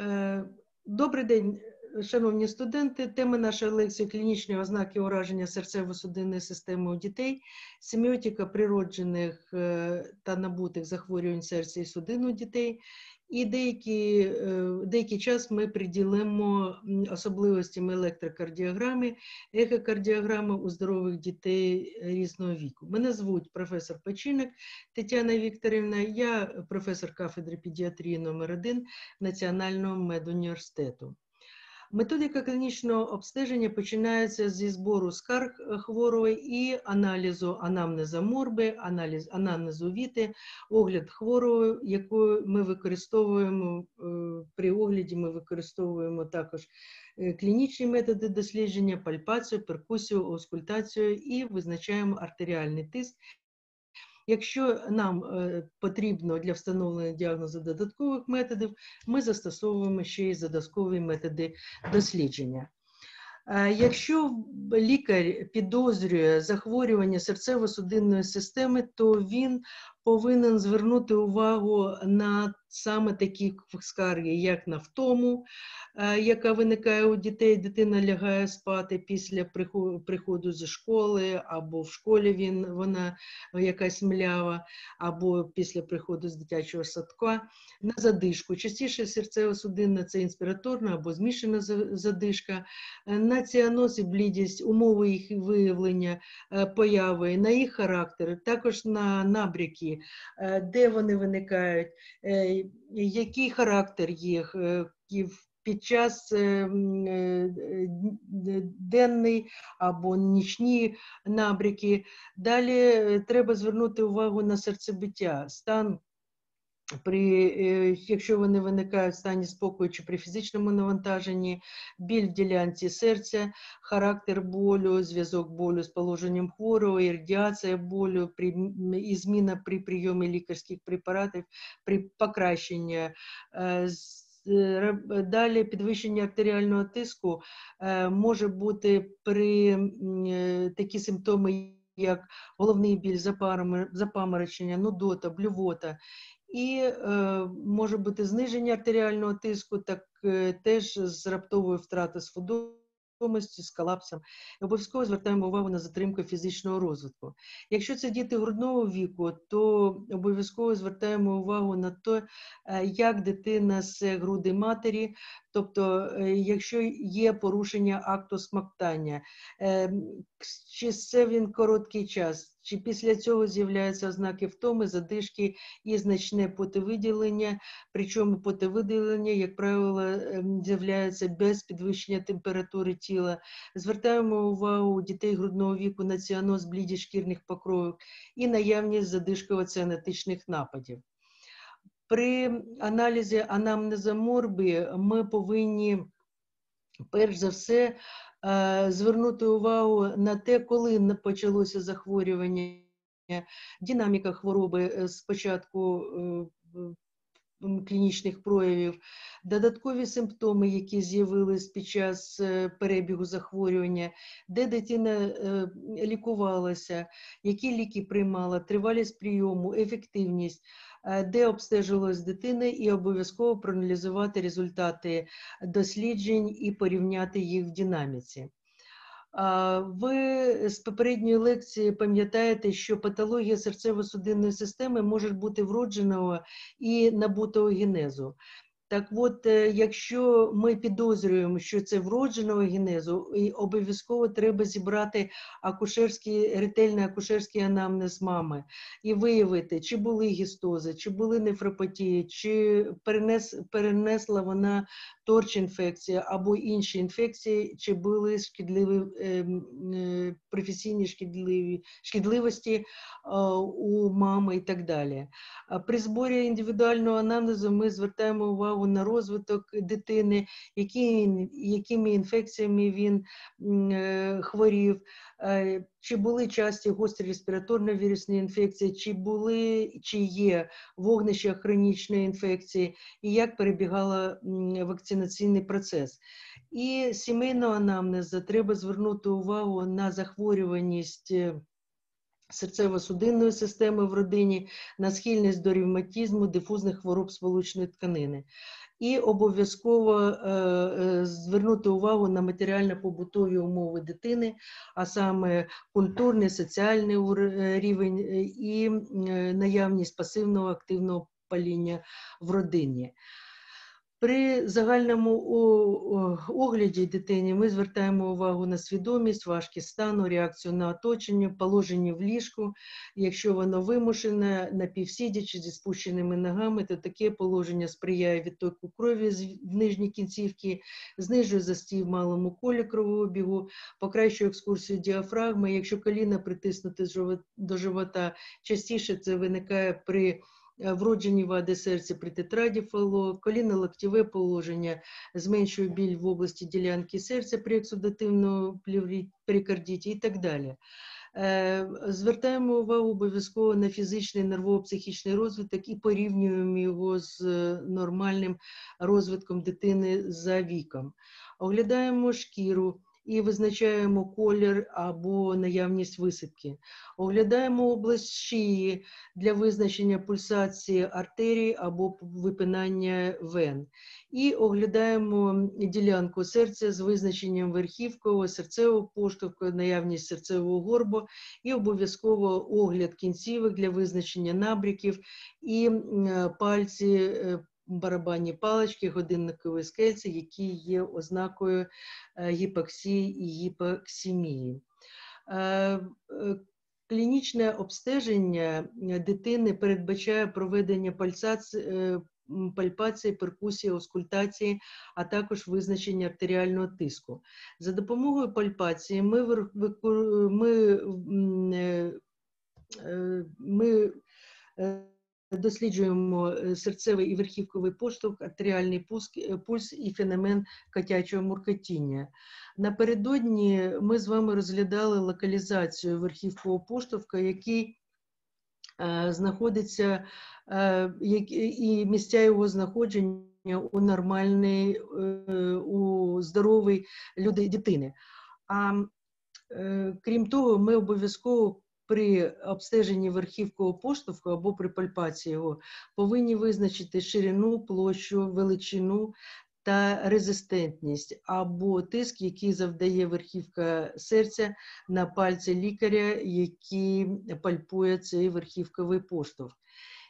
Е, Добрий день, шановні студенти. Тема нашої лекції клінічні ознаки ураження серцево-судинної системи у дітей, семіотика природжених е, та набутих захворювань серця і судин у дітей. І деякі, е, деякий час ми приділимо особливостям електрокардіограми, ехокардіограми у здорових дітей різного віку. Мене звуть професор Печиник Тетяна Вікторівна, я професор кафедри педіатрії номер 1 Національного медуніверситету. Методика клінічного обстеження починається зі збору скарг хворого і аналізу анамнеза морби, аналіз анамнезу віти, огляд хворого, яку ми використовуємо е, при огляді. Ми використовуємо також е, клінічні методи дослідження, пальпацію, перкусію, оскультацію і визначаємо артеріальний тиск. Якщо нам е, потрібно для встановлення діагнозу додаткових методів, ми застосовуємо ще й додаткові методи дослідження. Е, Якщо лікар підозрює захворювання серцево-судинної системи, то він повинен звернути увагу на саме такі скарги, як на втому, е, яка виникає у дітей, дитина лягає спати після приходу зі школи, або в школі він, вона якась млява, або після приходу з дитячого садка, на задишку. Частіше серцево-судинна це інспіраторна або змішана задишка, е, на ціаноз і блідість, умови їх виявлення, е, появи, на їх характер, також на набряки, е, де вони виникають, е, який характер їх е, під час денний або нічні набряки. Далі треба звернути увагу на серцебиття, стан при, е, якщо вони виникають в стані спокою чи при фізичному навантаженні, біль в ділянці серця, характер болю, зв'язок болю з положенням хворого, радіація болю при, і зміна при прийомі лікарських препаратів, при покращенні. е, е, Далі підвищення артеріального тиску може бути при такі симптоми, як головний біль, запаморочення, нудота, блювота. І е, може бути зниження артеріального тиску, так е, теж з раптовою втратою свідомості, з колапсом. Обов'язково звертаємо увагу на затримку фізичного розвитку. Якщо це діти грудного віку, то обов'язково звертаємо увагу на те, е, як дитина з груди матері, тобто, е, якщо є порушення акту смоктання, е, чи це він короткий час, чи після цього з'являються ознаки втоми, задишки і значне потовиділення, причому потовиділення, як правило, ем, з'являється без підвищення температури тіла. Звертаємо увагу дітей грудного віку на ціаноз блідість шкірних покровів і наявність задишково-ціанетичних нападів. При аналізі анамнеза морбі ми повинні перш за все е, звернути увагу на те, коли почалося захворювання, динаміка хвороби е, клінічних проявів, додаткові симптоми, які з'явились під час е, перебігу захворювання, де дитина е, лікувалася, які ліки приймала, тривалість прийому, ефективність, е, де обстежувалась дитина, і обов'язково проаналізувати результати досліджень і порівняти їх в динаміці. Ви з попередньої лекції пам'ятаєте, що патологія серцево-судинної системи може бути вродженого і набутого генезу. Так от, е, якщо ми підозрюємо, що це вродженого генезу, і обов'язково треба зібрати акушерський, ретельний акушерський анамнез мами і виявити, чи були гістози, чи були нефропатії, чи перенес, перенесла вона торч-інфекція або інші інфекції, чи були шкідливі ем, е, професійні шкідливі, шкідливості е, у мами і так далі. При зборі індивідуального анамнезу ми звертаємо увагу на розвиток дитини, які, якими інфекціями він е, хворів, е, чи були часті гострі респіраторно-вірусні інфекції, чи були, чи є вогнища хронічної інфекції, і як перебігала вакцинаційний процес. І сімейного анамнезу треба звернути увагу на захворюваність. е, серцево-судинної системи в родині, на схильність до ревматизму, дифузних хвороб сполучної тканини. І обов'язково е, е, звернути увагу на матеріально-побутові умови дитини, а саме культурний, соціальний е, рівень і наявність пасивного активного паління в родині. При загальному огляді дитині ми звертаємо увагу на свідомість, важкість стану, реакцію на оточення, положення в ліжку. Якщо воно вимушене, напівсидячи зі спущеними ногами, то таке положення сприяє відтоку крові в нижній кінцівки, знижує застій в малому колі кровообігу, покращує екскурсію діафрагми. Якщо коліна притиснути до живота, частіше це виникає при вроджені вади серця при тетраді фало, коліно-локтєве положення зменшує біль в області ділянки серця при ексудативному перикардіті і так далі. Е, Звертаємо увагу обов'язково на фізичний нервово-психічний розвиток і порівнюємо його з е, нормальним розвитком дитини за віком. Оглядаємо шкіру і визначаємо колір або наявність висипки. Оглядаємо область шиї для визначення пульсації артерій або випинання вен. І оглядаємо ділянку серця з визначенням верхівкового, серцевого поштовху, наявність серцевого горбу і обов'язково огляд кінцівок для визначення набряків і пальці, е, барабанні палички, годинникові скельці, які є ознакою е, гіпоксії і гіпоксимії. Е, е, Клінічне обстеження дитини передбачає проведення пальпації, перкусії, оскультації, а також визначення артеріального тиску. За допомогою пальпації ми, ми, ми досліджуємо е, серцевий і верхівковий поштовх, артеріальний е, пульс і феномен котячого муркотіння. Напередодні ми з вами розглядали локалізацію верхівкового поштовха, який е, знаходиться і місця його знаходження у нормальної, е, у здорової люди, дитини. А крім того, ми обов'язково при обстеженні верхівкового поштовху або при пальпації його повинні визначити ширину, площу, величину та резистентність або тиск, який завдає верхівка серця на пальці лікаря, який пальпує цей верхівковий поштовх.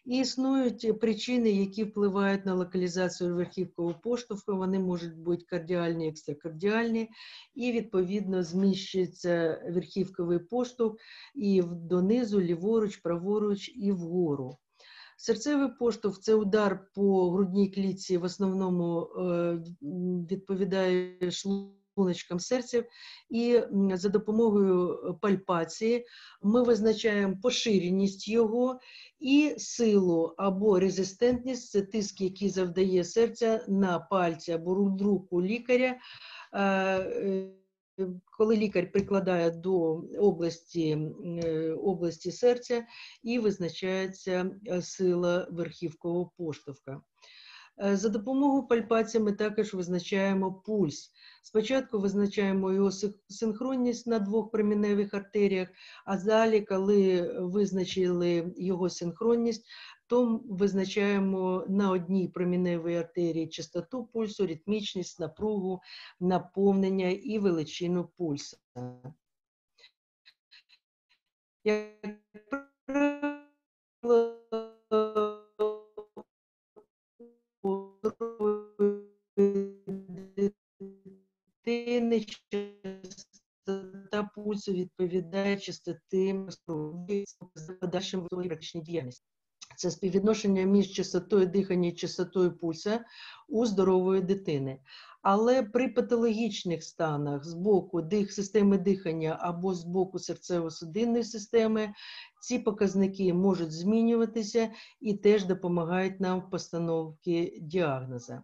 І існують причини, які впливають на локалізацію верхівкового поштовху. Вони можуть бути кардіальні, екстракардіальні, і відповідно зміщується верхівковий поштовх і донизу, ліворуч, праворуч і вгору. Серцевий поштовх це удар по грудній клітці, в основному е, м, шлуночкам серця, і за допомогою пальпації ми визначаємо поширеність його і силу або резистентність це тиск, який завдає серця на пальці або руку лікаря. Е, е, Коли лікар прикладає до області, е, області серця і визначається е, сила верхівкового поштовха. Е, За допомогою пальпації ми також визначаємо пульс. Спочатку визначаємо його синхронність на двох проміневих артеріях, а далі, коли визначили його синхронність, то визначаємо на одній проміневій артерії частоту пульсу, ритмічність, напругу, наповнення і величину пульсу. Як дитини частота пульсу відповідає частоти з подальшим практичній діяльності. Це співвідношення між частотою дихання і частотою пульса у здорової дитини. Але при патологічних станах з боку дих, системи дихання або з боку серцево-судинної системи ці показники можуть змінюватися і теж допомагають нам в постановці діагноза.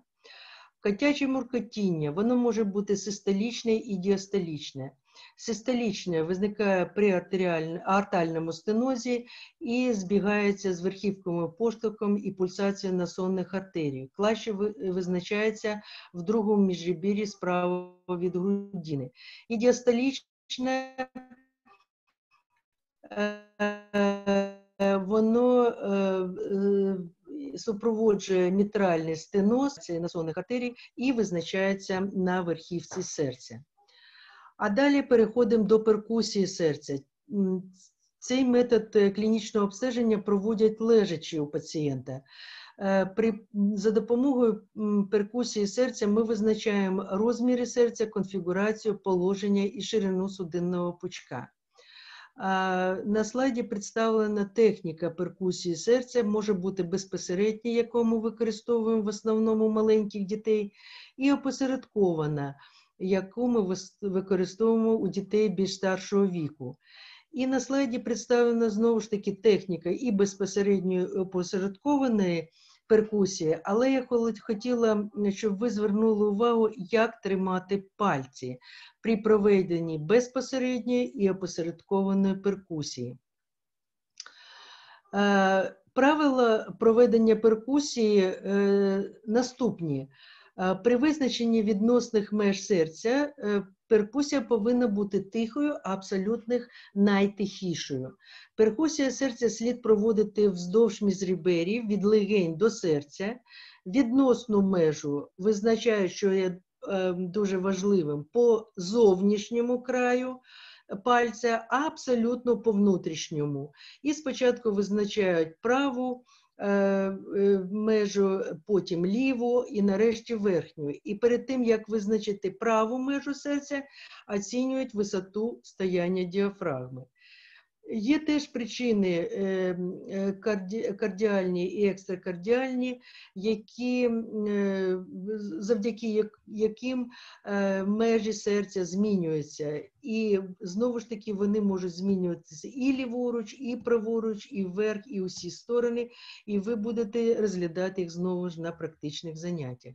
Котяче муркотіння, воно може бути систолічне і діастолічне. Систолічне виникає при артеріаль- аортальному стенозі і збігається з верхівковим поштовхом і пульсацією насонних артерій. Клаще визначається в другому міжребір'ї справа від грудини. І діастолічне е, е, воно е, супроводжує мітральний стеноз насонних артерій і визначається на верхівці серця. А далі переходимо до перкусії серця. Цей метод е, клінічного обстеження проводять лежачі у пацієнта. Е, при, За допомогою перкусії серця ми визначаємо розміри серця, конфігурацію, положення і ширину судинного пучка. На слайді представлена техніка перкусії серця, може бути безпосередня, яку ми використовуємо в основному маленьких дітей, і опосередкована, яку ми використовуємо у дітей більш старшого віку. І на слайді представлена знову ж таки техніка і безпосередньої опосередкованої перкусії, але я хотіла, щоб ви звернули увагу, як тримати пальці при проведенні безпосередньої і опосередкованої перкусії. Е, правила проведення перкусії е, наступні. Е, при визначенні відносних меж серця перкусія повинна бути тихою, а абсолютних найтихішою. Перкусія серця слід проводити вздовж мізріберів від легень до серця. Відносну межу визначаю, що є е, дуже важливим по зовнішньому краю пальця, а абсолютно по внутрішньому. І спочатку визначають праву. Е, е, межу, потім ліву і нарешті верхню. І перед тим, як визначити праву межу серця, оцінюють висоту стояння діафрагми. Є теж причини е, е, кардіальні і екстракардіальні, які, е, завдяки яким межі серця змінюються. І знову ж таки вони можуть змінюватися і ліворуч, і праворуч, і вверх, і усі сторони, і ви будете розглядати їх знову ж на практичних заняттях.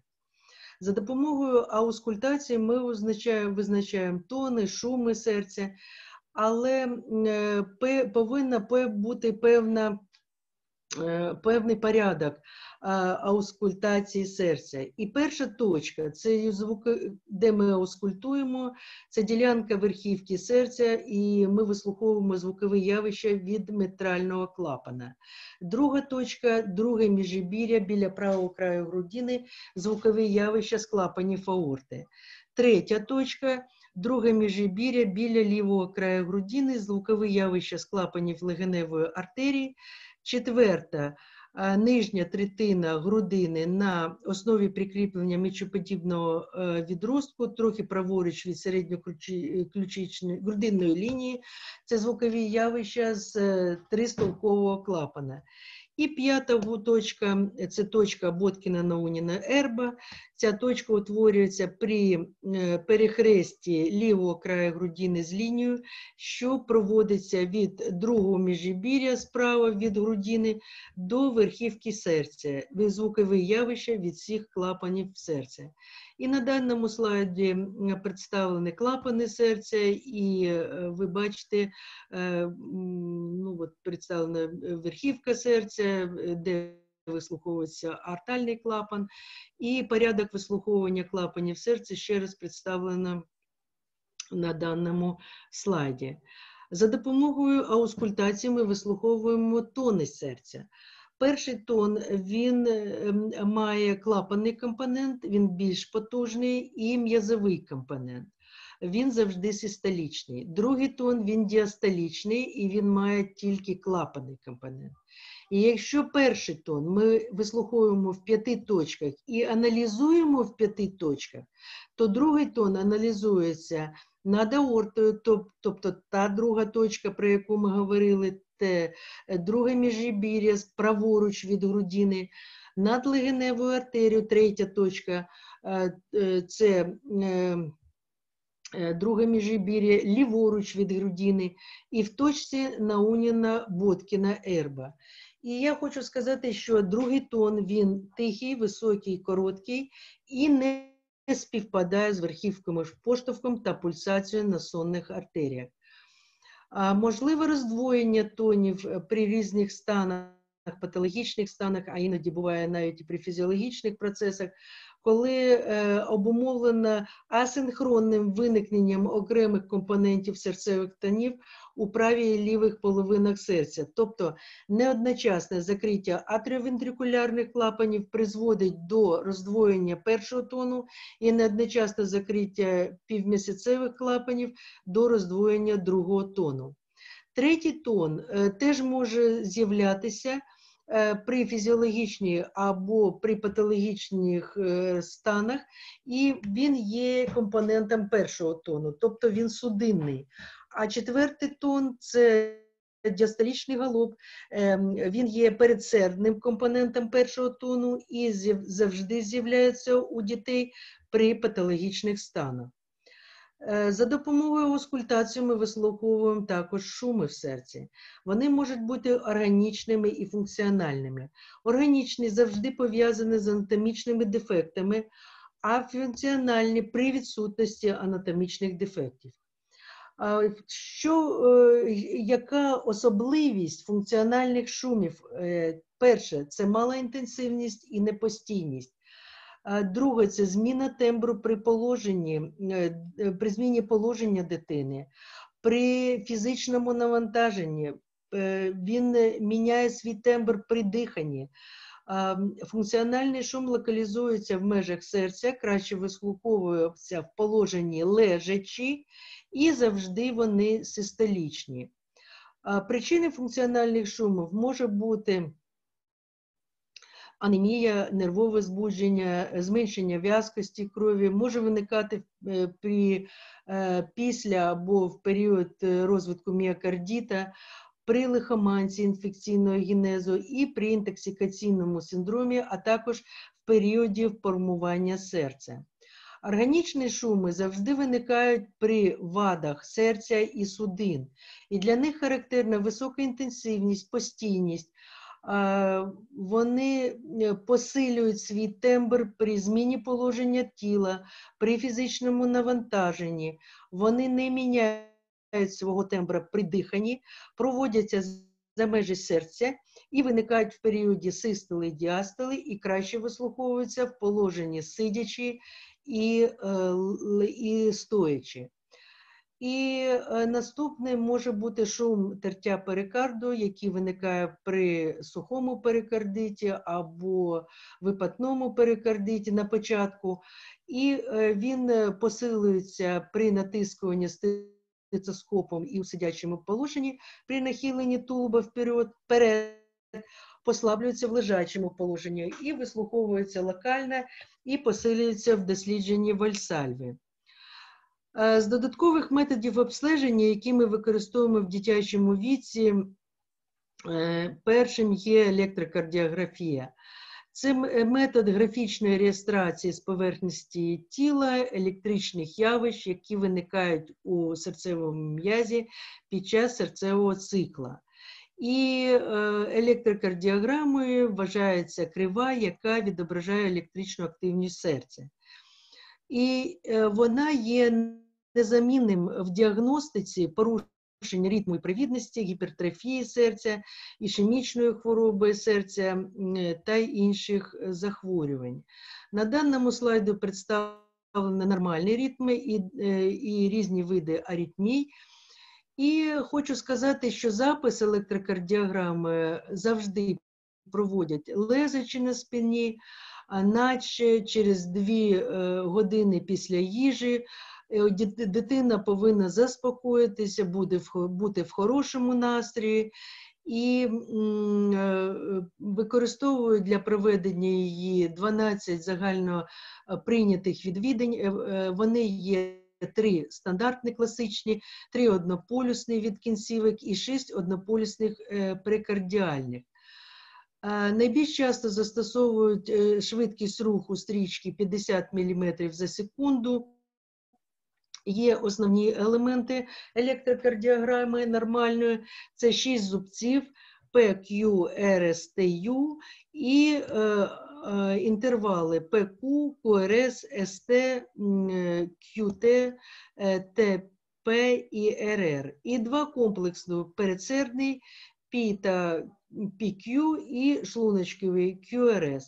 За допомогою аускультації ми визначаємо, визначаємо тони, шуми серця але е, повинна бути певна. Е, певний порядок аускультації серця. І перша точка це звук, де ми аускультуємо, це ділянка верхівки серця, і ми вислуховуємо звукове явище від метрального клапана. Друга точка, друге міжібір'я біля правого краю грудини, звукове явище з клапанів аорти. Третя точка друге міжібір'я біля лівого краю грудини, звукове явище з клапанів легеневої артерії, четверта нижня третина грудини на основі прикріплення мечоподібного е, відростку, трохи праворуч від середньоключичної грудинної лінії. Це звукові явища з е, тристолкового клапана. І п'ята точка це точка Боткіна Науніна Ерба. Ця точка утворюється при е, перехресті лівого краю грудини з лінією, що проводиться від другого міжібір'я справа від грудини до верхівки серця, від звукове явище від всіх клапанів серця. І на даному слайді представлені клапани серця, і е, ви бачите, е, ну, от представлена верхівка серця, де вислуховується артальний клапан, і порядок вислуховування клапанів серця ще раз представлено на даному слайді. За допомогою аускультації ми вислуховуємо тони серця. Перший тон він ем, має клапанний компонент, він більш потужний і м'язовий компонент. Він завжди систолічний. Другий тон він діастолічний і він має тільки клапанний компонент. І якщо перший тон ми вислуховуємо в п'яти точках і аналізуємо в п'яти точках, то другий тон аналізується над аортою, тобто та друга точка, про яку ми говорили, те друге міжібір'я праворуч від грудини, над легеневою артерією, третя точка е, е, це е, друге міжібір'я, ліворуч від грудини, і в точці Науніна Боткіна Ерба. І я хочу сказати, що другий тон він тихий, високий, короткий і не співпадає з верхівками поштовхом та пульсацією на сонних артеріях. Можливе роздвоєння тонів е, при різних станах, патологічних станах, а іноді буває навіть і при фізіологічних процесах, коли обумовлена асинхронним виникненням окремих компонентів серцевих тонів у правій і лівих половинах серця. Тобто неодночасне закриття атріовентрикулярних клапанів призводить до роздвоєння першого тону і неодночасне закриття півмісяцевих клапанів до роздвоєння другого тону. Третій тон е, теж може з'являтися е, при фізіологічних або при патологічних е, станах, і він є компонентом першого тону, тобто він судинний. А четвертий тон це діастолічний галоп, ем, він є передсердним компонентом першого тону і завжди з'являється у дітей при патологічних станах. Е, за допомогою оскультації ми вислуховуємо також шуми в серці. Вони можуть бути органічними і функціональними. Органічні завжди пов'язані з анатомічними дефектами, а функціональні при відсутності анатомічних дефектів. Що, е, Яка особливість функціональних шумів? Е, перше, це мала інтенсивність і непостійність. Друге, це зміна тембру при положенні, е, при зміні положення дитини, при фізичному навантаженні. Він міняє свій тембр при диханні. Функціональний шум локалізується в межах серця, краще вислуховується в положенні лежачі і завжди вони систолічні. Причини функціональних шумів може бути анемія, нервове збудження, зменшення в'язкості крові, може виникати е, при, е, після або в період е, розвитку міокардіта, при лихоманці інфекційного генезу і при інтоксикаційному синдромі, а також в періоді формування серця. Органічні шуми завжди виникають при вадах серця і судин, і для них характерна висока інтенсивність, постійність. Вони е, посилюють свій тембр при зміні положення тіла, при фізичному навантаженні. Вони не міняють свого тембра при диханні, проводяться за межі серця і виникають в періоді систоли і діастоли, і краще вислуховуються в положенні сидячи і, е, і стоячи. І е, наступний може бути шум тертя перикарду, який виникає при сухому перикардиті або випадному перикардиті на початку, і е, він посилюється при натискуванні стетоскопом і у сидячому положенні, при нахиленні тулуба вперед, вперед, послаблюється в лежачому положенні і вислуховується локально і посилюється в дослідженні вальсальви. Е, з додаткових методів обстеження, які ми використовуємо в дитячому віці, е, першим є електрокардіографія. Це метод графічної реєстрації з поверхності тіла електричних явищ, які виникають у серцевому м'язі під час серцевого цикла. І е, електрокардіограмою вважається крива, яка відображає електричну активність серця. І е, вона є незамінним в діагностиці порушень ритму і привідності, гіпертрофії серця, ішемічної хвороби серця та інших захворювань. На даному слайду представлені нормальні ритми і, е, і різні види аритмій. І хочу сказати, що запис електрокардіограми завжди проводять лежачи на спині, наче через дві е, години після їжі е, дитина повинна заспокоїтися, буде бути в хорошому настрої. І е, використовують для проведення її 12 загально прийнятих відвідань. Вони є три стандартні класичні, три однополюсні від кінцівок і шість однополюсних е, прикардіальних. Найбільш часто застосовують е, швидкість руху стрічки 50 мм за секунду. Є основні елементи електрокардіограми нормальної, це 6 зубців PQ, і е, Е, інтервали ПК, КРС, СТ, КЮТ, ТП і РР. І два комплексно передсердний Пі та PQ і шлуночковий QRS.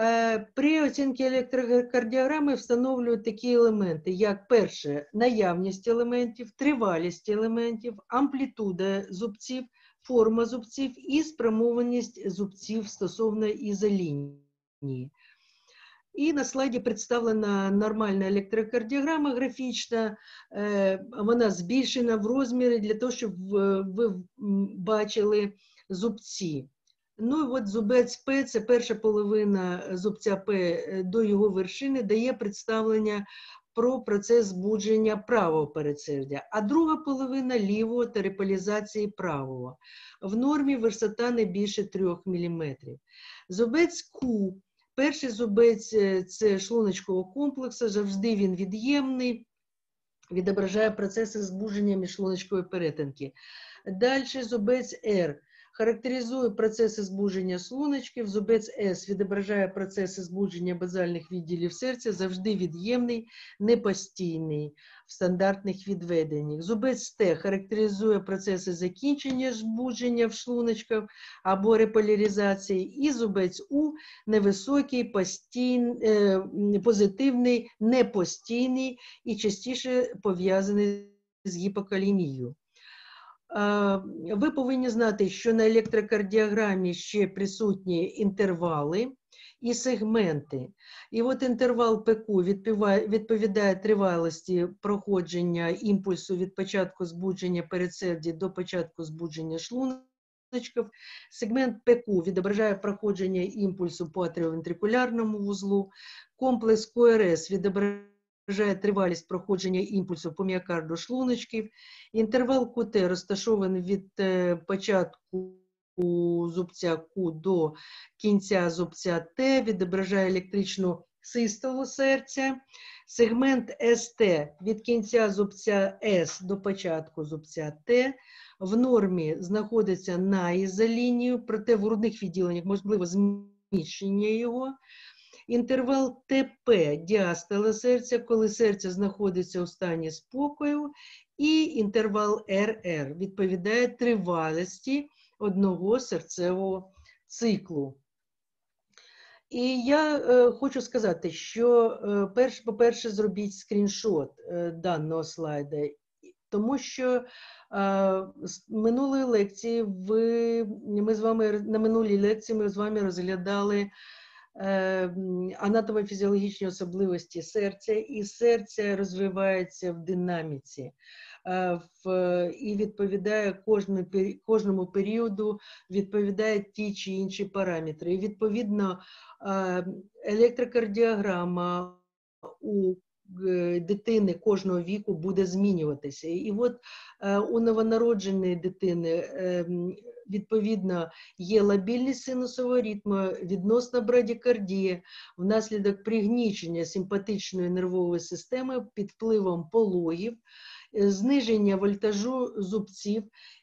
Е, При оцінці електрокардіограми встановлюють такі елементи, як перше, наявність елементів, тривалість елементів, амплітуда зубців, форма зубців і спрямованість зубців стосовно ізолінії. І на слайді представлена нормальна електрокардіограма графічна, е, вона збільшена в розмірі для того, щоб ви бачили зубці. Ну і от зубець П, це перша половина зубця П е, до його вершини, дає представлення про процес збудження правого передсердя, а друга половина лівого та реполізації правого. В нормі висота не більше 3 мм. Зубець Q, перший зубець е, це шлуночкового комплексу, завжди він від'ємний, відображає процеси збудження міжшлуночкової перетинки. Далі зубець R характеризує процеси збудження шлуночків, зубець С відображає процеси збудження базальних відділів серця, завжди від'ємний, непостійний в стандартних відведеннях. Зубець Т характеризує процеси закінчення збудження в шлуночках або реполяризації, і зубець У невисокий, постійний, е, позитивний, непостійний і частіше пов'язаний з гіпокалімією. Ви повинні знати, що на електрокардіограмі ще присутні інтервали і сегменти. І от інтервал ПК відповідає тривалості проходження імпульсу від початку збудження передсердя до початку збудження шлуночків. Сегмент ПК відображає проходження імпульсу по атріовентрикулярному вузлу. Комплекс КРС відображає тривалість проходження імпульсу по міокарду шлуночків. Інтервал КТ розташований від е, початку зубця Q до кінця зубця Т, відображає електричну систолу серця. Сегмент СТ від кінця зубця С до початку зубця Т. В нормі знаходиться на ізолінію, проте в грудних відділеннях можливо зміщення його. Інтервал ТП діастола серця, коли серце знаходиться у стані спокою, і інтервал РР відповідає тривалості одного серцевого циклу. І я е, хочу сказати, що, е, перш, по-перше, зробіть скріншот е, даного слайда, тому що е, з минулої лекції ви, ми з вами на минулій лекції ми з вами розглядали анатомо-фізіологічні особливості серця, і серце розвивається в динаміці. і відповідає кожному, кожному періоду, відповідає ті чи інші параметри. І відповідно е, електрокардіограма у дитини кожного віку буде змінюватися. І от е, у новонародженої дитини е, відповідно є лабільність синусового ритму, відносна брадікардія внаслідок пригнічення симпатичної нервової системи під впливом пологів, е, зниження вольтажу зубців.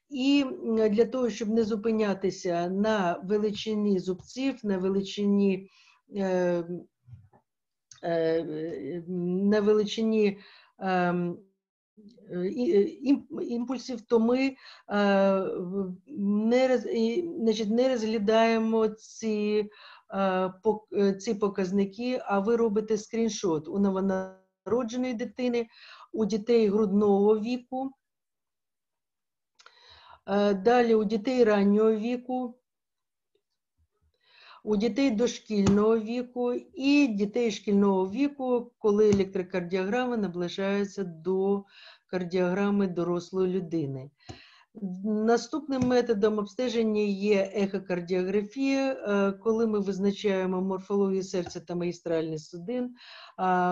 І для того, щоб не зупинятися на величині зубців, на величині е, е, на величині ем, е, е, ім- імпульсів, то ми е, не, значить, не розглядаємо ці, е, е, ці показники, а ви робите скріншот у новонародженої дитини, у дітей грудного віку, е, далі у дітей раннього віку, у дітей дошкільного віку і дітей шкільного віку, коли електрокардіограма наближається до кардіограми дорослої людини. Наступним методом обстеження є ехокардіографія, е, коли ми визначаємо морфологію серця та магістральний судин.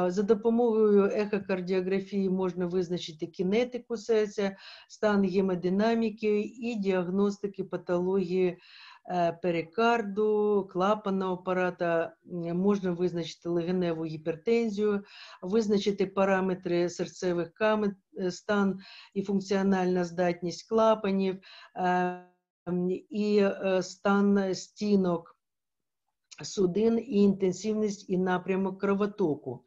За допомогою ехокардіографії можна визначити кінетику серця, стан гемодинаміки і діагностики патології перикарду, клапанного апарата, можна визначити легеневу гіпертензію, визначити параметри серцевих камер, е, стан і функціональна здатність клапанів, е, і е, стан стінок судин, і інтенсивність і напрямок кровотоку.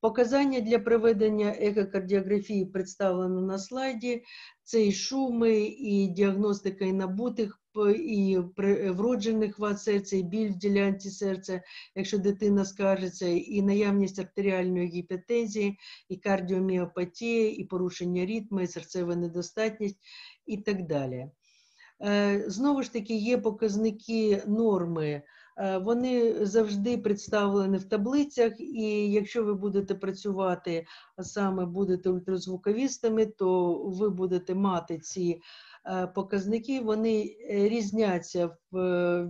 Показання для проведення екокардіографії представлено на слайді. Це і шуми, і діагностика і набутих і при- вроджених вад серця, і біль в ділянці серця, якщо дитина скаржиться, і наявність артеріальної гіпертензії, і кардіоміопатія, і порушення ритму, і серцева недостатність і так далі. Е, Знову ж таки, є показники норми. Е, Вони завжди представлені в таблицях, і якщо ви будете працювати, а саме будете ультразвуковістами, то ви будете мати ці е, показники. Вони е, різняться е,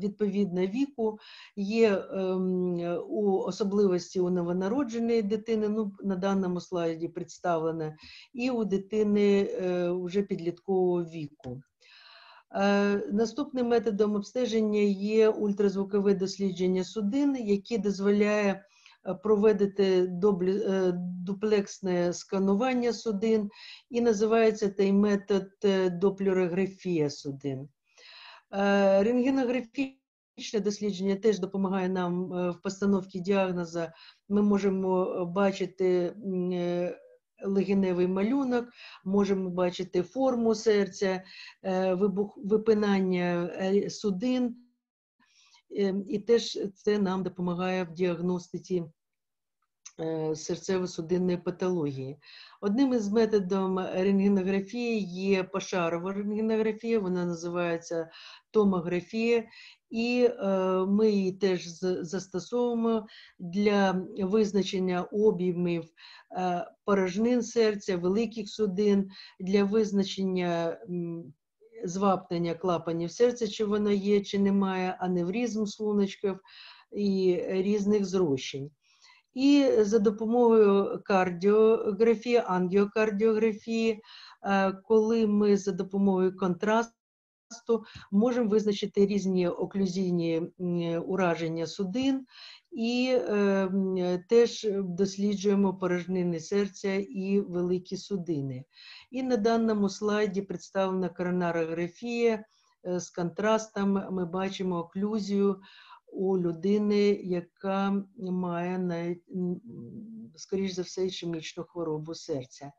відповідно віку. Є ем, у особливості у новонародженої дитини, ну на даному слайді представлена, і у дитини е, вже підліткового віку. Е, Наступним методом обстеження є ультразвукове дослідження судин, яке дозволяє е, проводити е, дуплексне сканування судин, і називається цей метод е, доплерографія судин. Е, Рентгенографічне дослідження теж допомагає нам в постановці діагнозу. Ми можемо бачити легеневий малюнок, можемо бачити форму серця, вибух, випинання судин, і теж це нам допомагає в діагностиці е, серцево-судинної патології. Одним із методів рентгенографії є пошарова рентгенографія, вона називається томографія, і е, ми її теж застосовуємо для визначення об'ємів е, порожнин серця, великих судин, для визначення звапнення клапанів серця, чи воно є, чи немає, аневризм слуночків і різних зрощень. І за допомогою кардіографії, ангіокардіографії, е, коли ми за допомогою контрасту можемо визначити різні оклюзійні ураження судин і е, теж досліджуємо порожнини серця і великі судини. І на даному слайді представлена коронарографія е, з контрастом. Ми бачимо оклюзію у людини, яка має навіть, скоріш за все, ішемічну хворобу серця.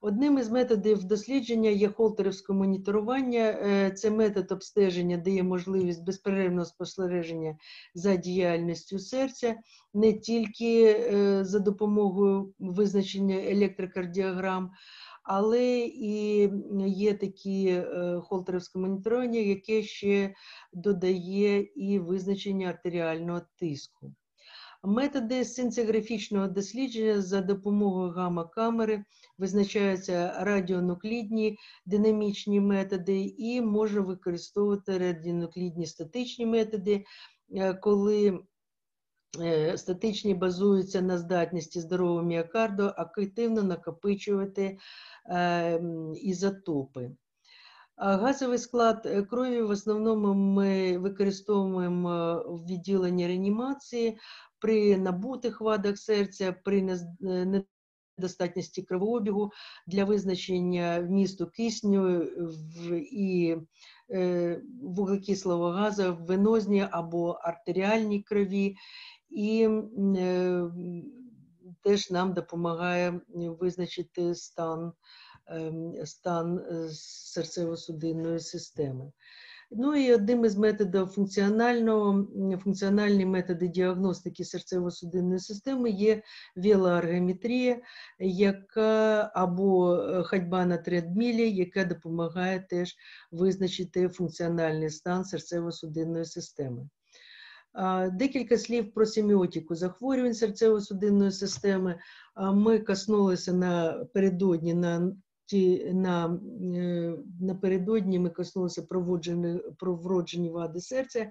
Одним із методів дослідження є холтерівське моніторування. Е, Це метод обстеження дає можливість безперервного спостереження за діяльністю серця, не тільки е, за допомогою визначення електрокардіограм, але і є такі е, холтерівське моніторування, яке ще додає і визначення артеріального тиску. Методи синцеграфічного дослідження за допомогою гамма-камери визначаються радіонуклідні динамічні методи і можна використовувати радіонуклідні статичні методи, е, коли е, статичні базуються на здатності здорового міокарду активно накопичувати е, ізотопи. А Газовий склад е, крові в основному ми використовуємо е, в відділенні реанімації при набутих вадах серця, при е, недостатності кровообігу для визначення вмісту кисню і вуглекислого газу в венозній або артеріальній крові. І теж нам допомагає визначити стан стан е, серцево-судинної системи. Ну і одним із методів функціонального, функціональні методи діагностики серцево-судинної системи є велоаргометрія, яка або е, ходьба на тредмілі, яка допомагає теж визначити функціональний стан серцево-судинної системи. Декілька слів про семіотику захворювань серцево-судинної системи. Ми коснулися напередодні на ті на, е, напередодні ми коснулися про вроджені вади серця.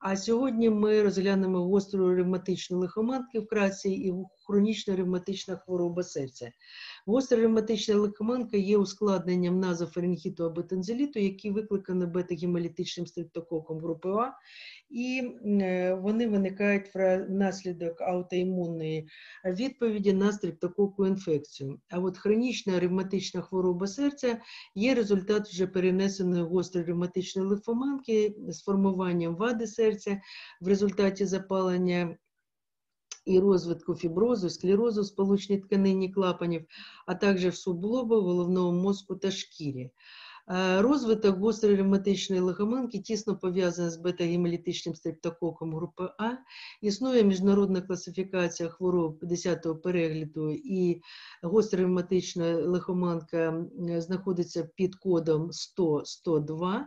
А сьогодні ми розглянемо гостру ревматичну лихоманку вкратці і хронічна ревматична хвороба серця. Гостра ревматична лихоманка є ускладненням назофарингіту або тензиліту, які викликані бета-гемолітичним стрептококом групи А, і е, вони виникають внаслідок аутоімунної відповіді на стрептококу інфекцію. А от хронічна ревматична хвороба серця є результат вже перенесеної гострої ревматичної лимфоманки з формуванням вади серця в результаті запалення і розвитку фіброзу, склерозу в сполучній тканині клапанів, а також сублобу, головного мозку та шкірі. Е, Розвиток гострої ревматичної лихоманки тісно пов'язаний з бета-гемолітичним стрептококом групи А. Існує міжнародна класифікація хвороб 10-го перегляду, і гостра ревматична лихоманка знаходиться під кодом 100-102.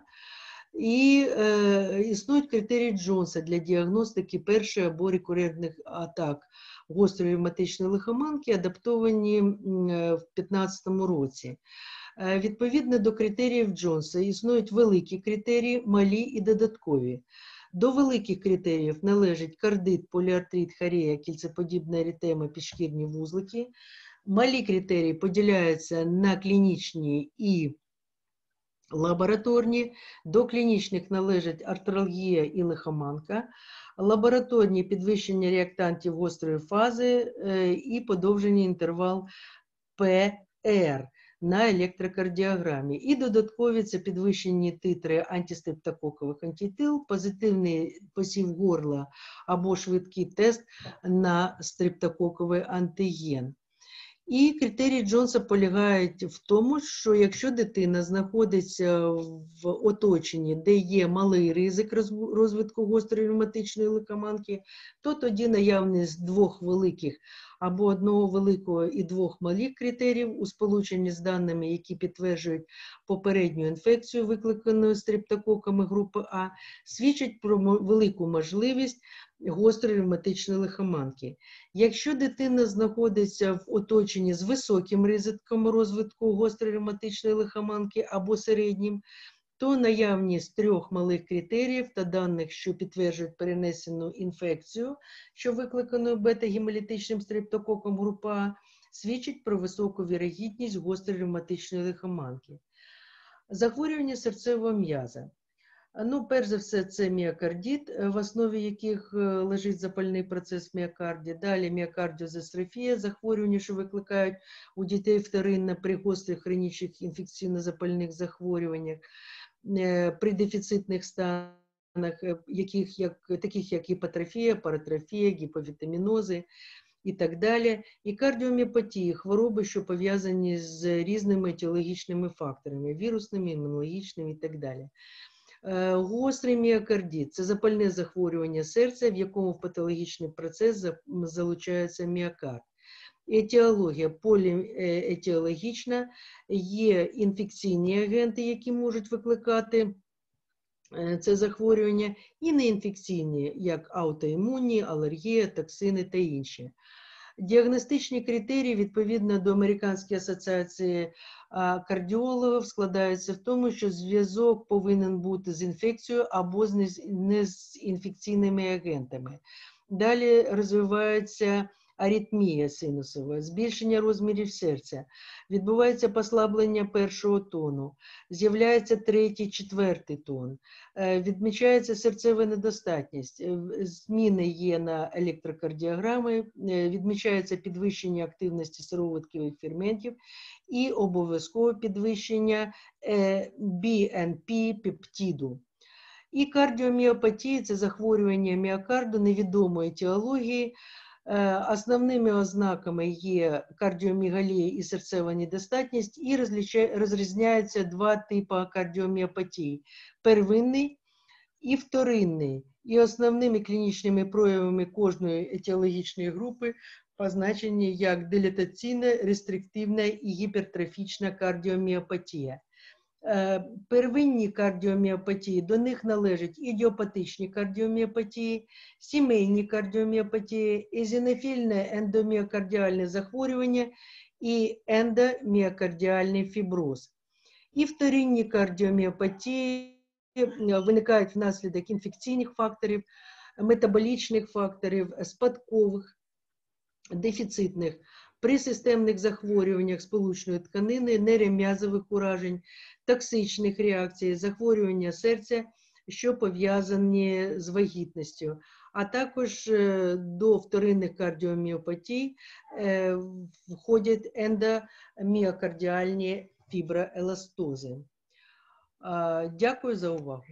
І е, існують критерії Джонса для діагностики першої або рекурентних атак гострої ревматичної лихоманки, адаптовані е, в 2015 році. Е, Відповідно до критеріїв Джонса існують великі критерії, малі і додаткові. До великих критеріїв належать кардит, поліартрит, хорея, кільцеподібна еритема, підшкірні вузлики. Малі критерії поділяються на клінічні і лабораторні. До клінічних належать артралгія і лихоманка, лабораторні підвищення реактантів гострої фази е, і подовжений інтервал ПР на електрокардіограмі. І додаткові це підвищені титри антистептококових антитил, позитивний посів горла або швидкий тест на стрептококовий антиген. І критерії Джонса полягають в тому, що якщо дитина знаходиться в оточенні, де є малий ризик розв- розвитку гострої ревматичної лихоманки, то тоді наявність двох великих або одного великого і двох малих критеріїв у сполученні з даними, які підтверджують попередню інфекцію, викликану стрептококами групи А, свідчить про велику можливість гострої ревматичної лихоманки. Якщо дитина знаходиться в оточенні з високим ризиком розвитку гострої ревматичної лихоманки або середнім, то наявність трьох малих критеріїв та даних, що підтверджують перенесену інфекцію, що викликано бета-гемолітичним стрептококом групи А, свідчить про високу вірогідність гострої ревматичної лихоманки. Захворювання серцевого м'яза. Ну, перш за все, це міокардит, е, в основі яких е, лежить запальний процес міокарді. Далі міокардіозастрофія, захворювання, що викликають у дітей вторинно при гострих хронічних інфекційно-запальних захворюваннях, е, при дефіцитних станах, яких, як, таких як гіпотрофія, паратрофія, гіповітамінози і так далі, і кардіоміопатії, хвороби, що пов'язані з різними етіологічними факторами, вірусними, імунологічними і так далі. Е, Гострий міокардит це запальне захворювання серця, в якому в патологічний процес залучається міокард. Етіологія поліетіологічна, є інфекційні агенти, які можуть викликати е, це захворювання, і неінфекційні, як аутоімунні, алергія, токсини та інші. Діагностичні критерії відповідно до Американської асоціації кардіологів складаються в тому, що зв'язок повинен бути з інфекцією або не з інфекційними агентами. Далі розвивається аритмія синусова, збільшення розмірів серця, відбувається послаблення першого тону, з'являється третій, четвертий тон, е, відмічається серцева недостатність, е, зміни є на електрокардіограми, е, відмічається підвищення активності сироватківих ферментів і обов'язкове підвищення е, BNP пептиду. І кардіоміопатія це захворювання міокарду невідомої етіології. Е, Основними ознаками є кардіомігалія і серцева недостатність, і розрізняються два типи кардіоміопатії: первинний і вторинний. І основними клінічними проявами кожної етіологічної групи позначені як дилатаційна, рестриктивна і гіпертрофічна кардіоміопатія. Е, Первинні кардіоміопатії, до них належать ідіопатичні кардіоміопатії, сімейні кардіоміопатії, езінофільне ендоміокардіальне захворювання і ендоміокардіальний фіброз. І вторинні кардіоміопатії е, виникають внаслідок інфекційних факторів, метаболічних факторів, спадкових, дефіцитних, при системних захворюваннях сполучної тканини, нерем'язових уражень, токсичних реакцій, захворювання серця, що пов'язані з вагітністю, а також е, до вторинних кардіоміопатій е, входять ендоміокардіальні фіброеластози. Дякую за увагу.